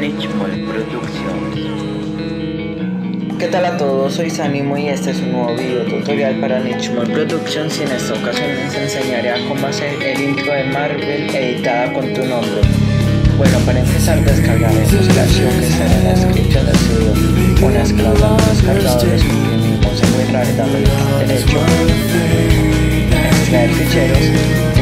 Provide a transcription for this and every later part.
Nichmol Productions. ¿Qué tal a todos? Soy Sanimo y este es un nuevo video tutorial para Nichmol Productions y en esta ocasión les enseñaré a cómo hacer el intro de Marvel editada con tu nombre. Bueno, para empezar descargaré la canción que está en la descripción del video. Una vez que la hayamos descargado, les imprimimos en WinRAR dando clic derecho, extraer ficheros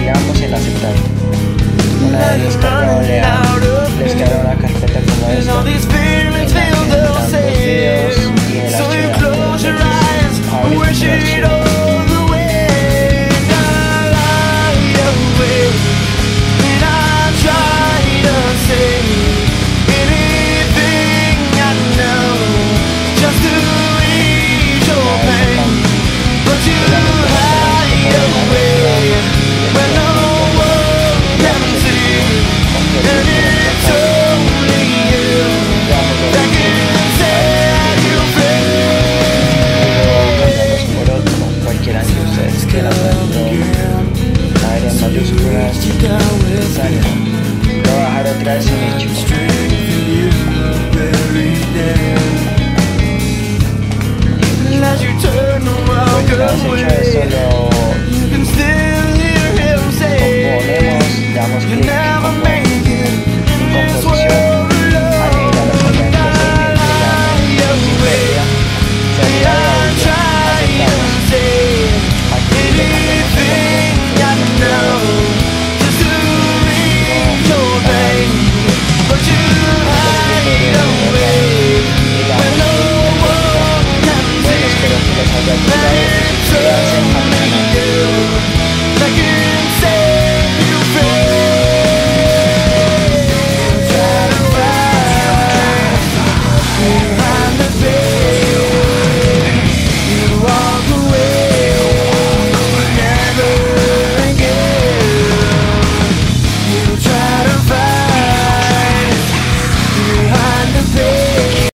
sale. Lo voy a bajar otra vez en hecho. Una vez hecho eso,